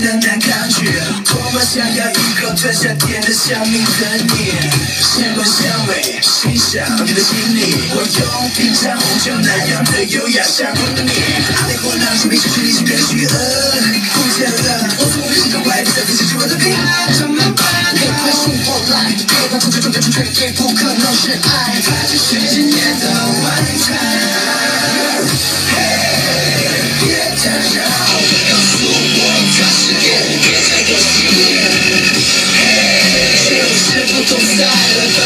的难抗拒，多么想要一口吞下甜的香蜜和你，什么香味，欣赏你的心腻，我用品尝红酒那样的优雅香浓烈。烈火燃烧，迷失去你寻缘起，恩，见了，我从不主个外表的不强是为了你。怎么办？烈快送过来，烈怕，从最深处传递，不可能是爱，magical style